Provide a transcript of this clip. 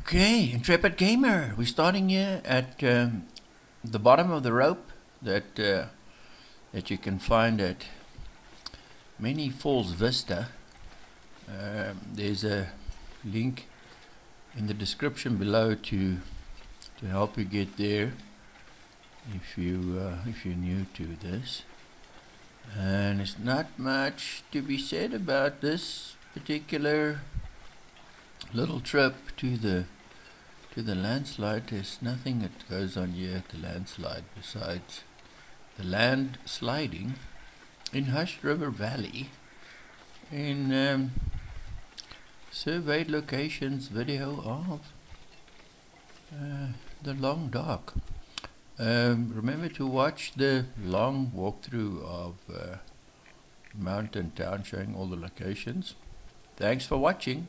Okay, Intrepid Gamer. We're starting here at um, the bottom of the rope that uh, that you can find at Many Falls Vista. Um, there's a link in the description below to to help you get there if you uh, if you're new to this. And it's not much to be said about this particular little trip to the to the landslide. There's nothing that goes on here at the landslide besides the land sliding in Hushed River Valley. In um, surveyed locations video of uh, the Long Dark. Um, remember to watch the long walkthrough of uh, Mountain Town showing all the locations. Thanks for watching